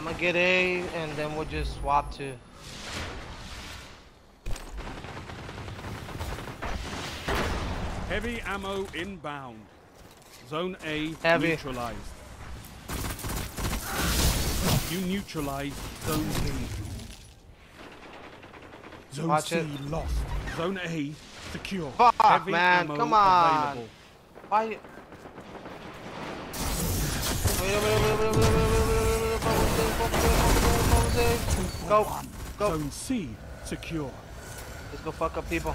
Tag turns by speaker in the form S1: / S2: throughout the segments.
S1: I'm gonna get A and then we'll just swap to.
S2: Heavy ammo inbound. Zone A
S1: Heavy.
S2: neutralized. You neutralized Zone B. Zone
S1: Watch
S2: C
S1: it.
S2: lost. Zone A secure.
S1: Fuck,
S2: Heavy
S1: man,
S2: ammo
S1: come on.
S2: available.
S1: Why? Wait, wait, wait, Go, go.
S2: Zone C secure.
S1: Let's go fuck up people.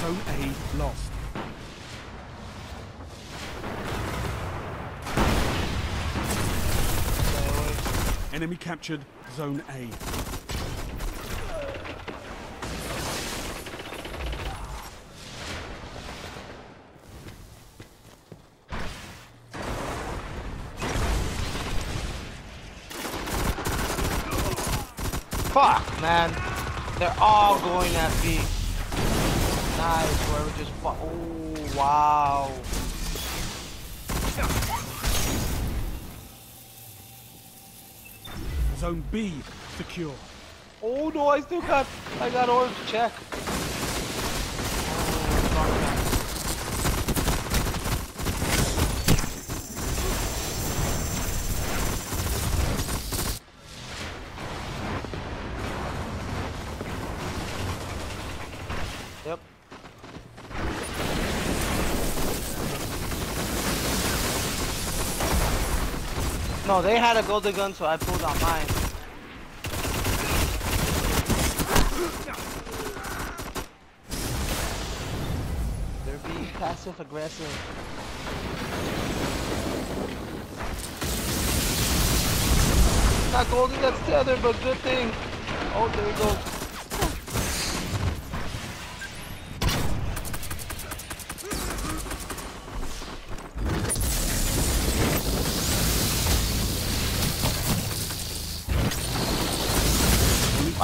S2: Zone A lost. Enemy captured Zone A.
S1: Fuck, man. They're all going at B. Nice, where we just fu- Oh, wow.
S2: Zone B secure.
S1: Oh no, I still got, I got orange check. Yep. No, they had a golden gun, so I pulled out mine. They're being passive aggressive. Not golden, that's tethered, but good thing. Oh, there we go.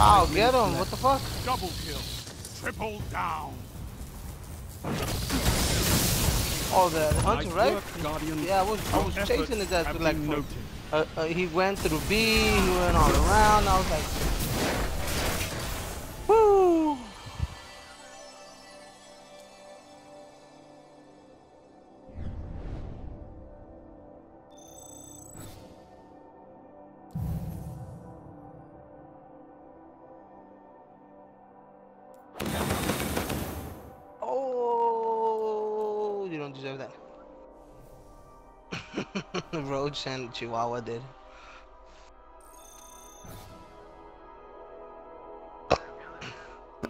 S1: Wow, get him. What the fuck?
S2: Double kill. Triple down.
S1: Oh, the hunter, right?
S2: Guardian.
S1: Yeah, I was, I was chasing his ass like
S2: been
S1: for,
S2: noted.
S1: uh, uh, he went through B, he went all around. I was like, Roach and Chihuahua did.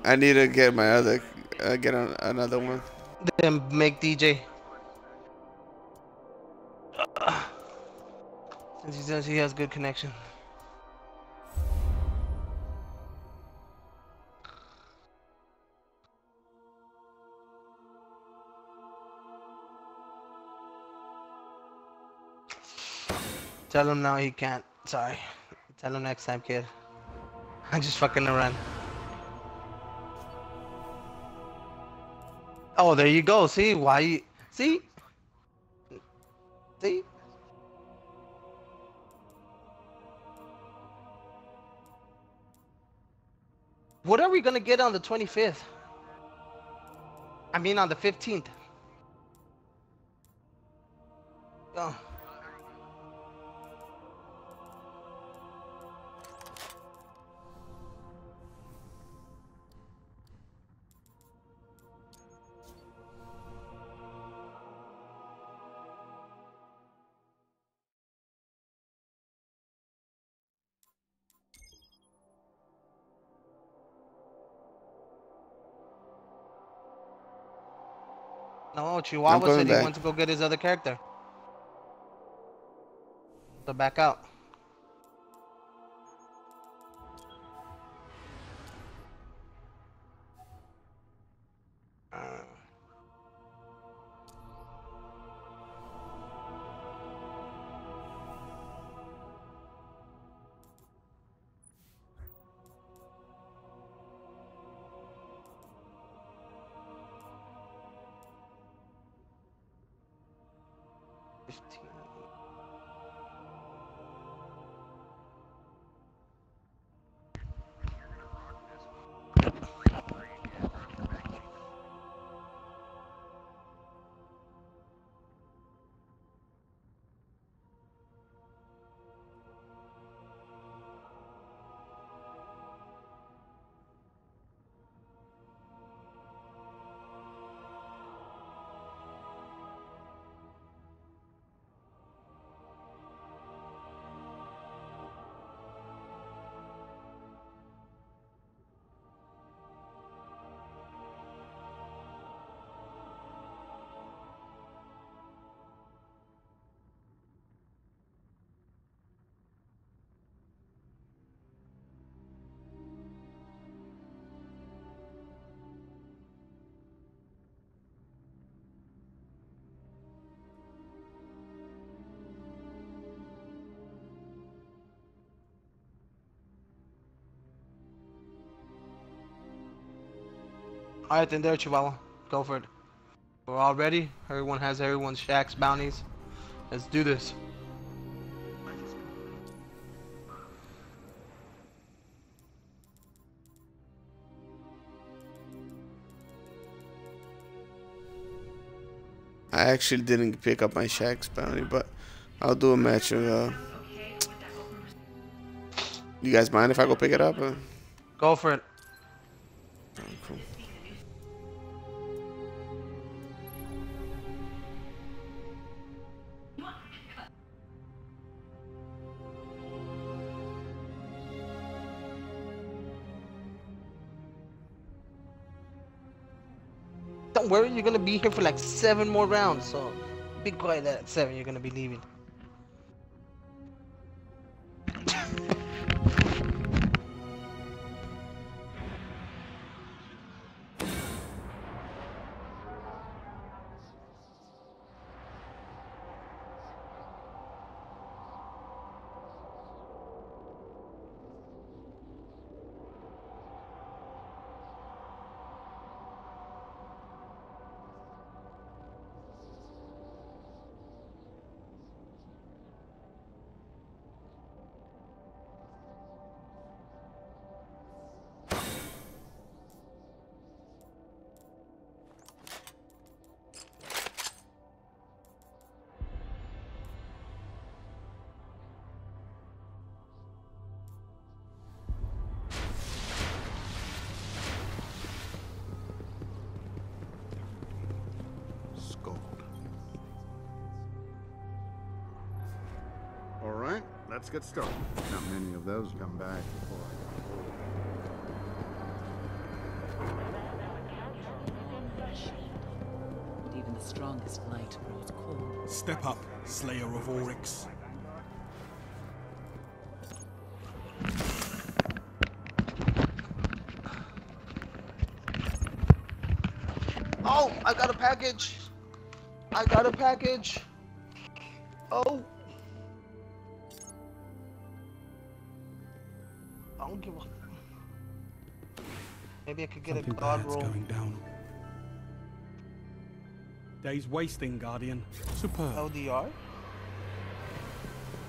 S3: I need to get my other, uh, get an, another one.
S1: Then make DJ. Since he says he has good connection. Tell him now he can't. Sorry. Tell him next time, kid. I'm just fucking around. Oh, there you go. See why? You, see, see. What are we gonna get on the 25th? I mean, on the 15th. Oh. No, Chihuahua said he
S3: back.
S1: went to go get his other character. So back out. 15. Alright then there, Chihuahua. Go for it. We're all ready. Everyone has everyone's Shaxx, bounties. Let's do this.
S3: I actually didn't pick up my Shaxx bounty, but I'll do a match of. Uh... You guys mind if I go pick it up? Or...
S1: Go for it.
S3: Oh, cool.
S1: Worry, you're gonna be here for like seven more rounds, so be quiet at seven, you're gonna be leaving.
S4: Let's get started. Not many of those come back before.
S5: But even the strongest light grows cold.
S2: Step up, Slayer of Oryx.
S1: Oh, I got a package. I got a package. Oh. Give a. Maybe I could get
S2: Something
S1: a god roll.
S2: going down. Day's wasting, Guardian. Superb.
S1: LDR?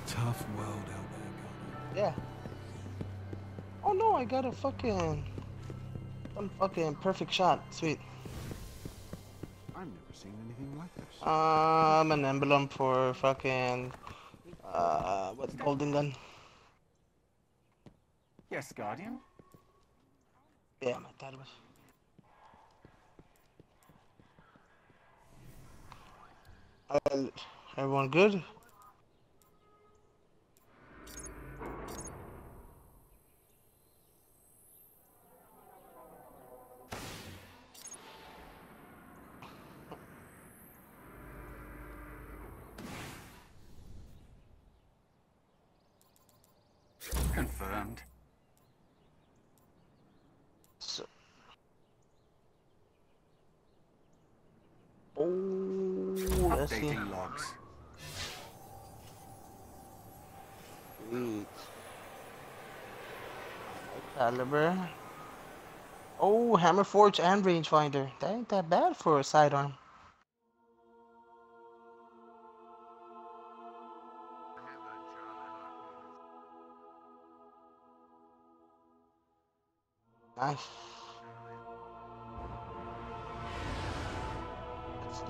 S2: Tough world out there, Guardian.
S1: Yeah. Oh no, I got a fucking. Some fucking perfect shot. Sweet.
S4: I've never seen anything like this.
S1: Um, an emblem for fucking. Uh, what's golden gun?
S6: Yes, Guardian.
S1: Yeah, my dad was. Uh, everyone good?
S6: Confirmed.
S1: let's see.
S6: Logs.
S1: Sweet. Caliber. Oh, hammer forge and rangefinder. That ain't that bad for a sidearm. Nice.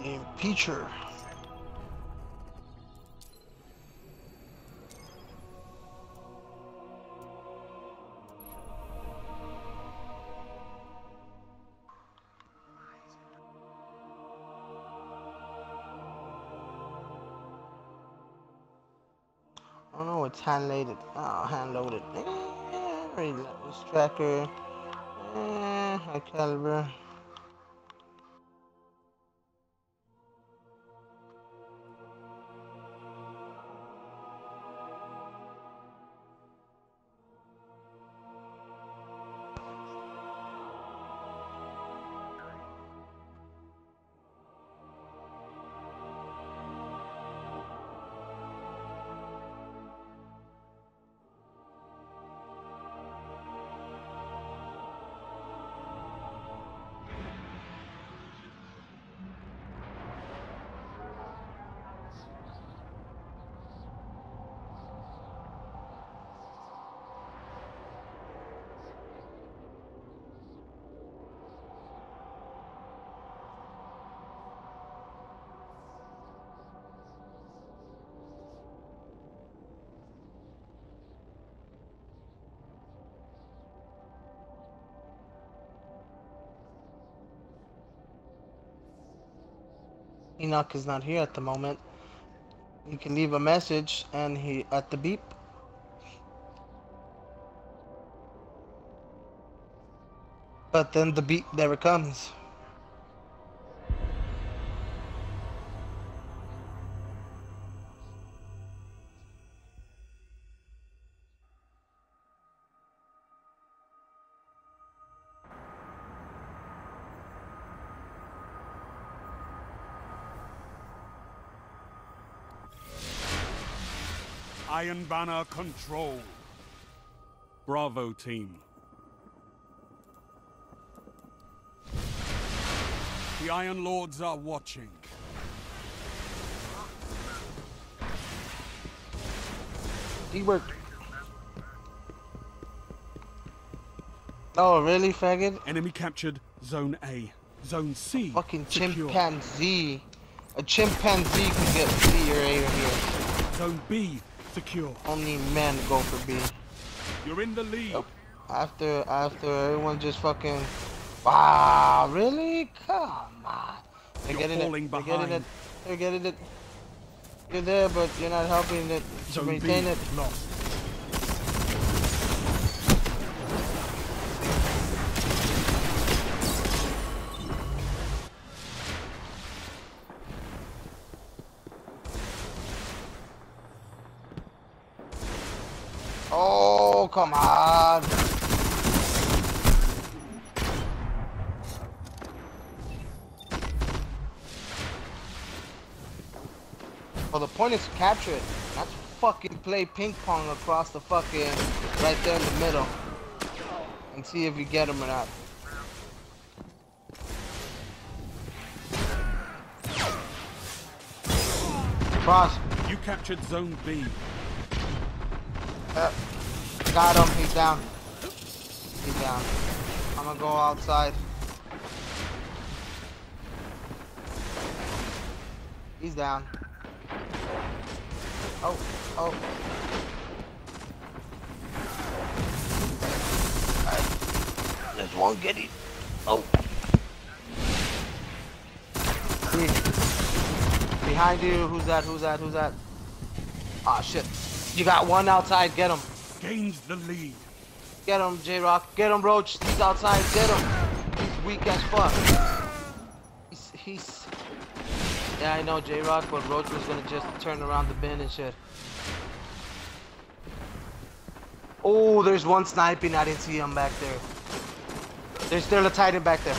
S1: Game peacher. It's hand loaded. Oh, hand loaded. Eh, relentless tracker. Eh, high caliber. Enoch is not here at the moment. You can leave a message and he at the beep. But then the beep never comes.
S2: Iron Banner control. Bravo team. The Iron Lords are watching.
S1: He worked. Oh, really, faggot?
S2: Enemy captured Zone A. Zone C.
S1: Fucking
S2: secure.
S1: chimpanzee. A chimpanzee can get C or A here.
S2: Zone B secure.
S1: Only men go for B.
S2: You're in the lead.
S1: Yep. After after everyone just fucking Wow, really? Come on. They're
S2: You're
S1: getting
S2: falling
S1: it. They're getting it. They're getting it. You're there, but you're not helping it to
S2: Zone B
S1: maintain it.
S2: lost.
S1: Come on. Well, the point is to capture it. Not to fucking play ping pong across the fucking right there in the middle. And see if you get him or not. Cross.
S2: You captured Zone B.
S1: Uh, got him. He's down. He's down. I'm gonna go outside. He's down. Oh, oh. Alright. There's one getting. Oh. Behind you. Who's that? Who's that? Who's that? Ah, shit. You got one outside. Get him.
S2: Gains the lead.
S1: Get him, J-Rock. Get him, Roach. He's outside. Get him. He's weak as fuck. He's, he's... Yeah, I know, J-Rock, but Roach was gonna just turn around the bin and shit. Oh, there's one sniping. I didn't see him back there. There's still a Titan back there.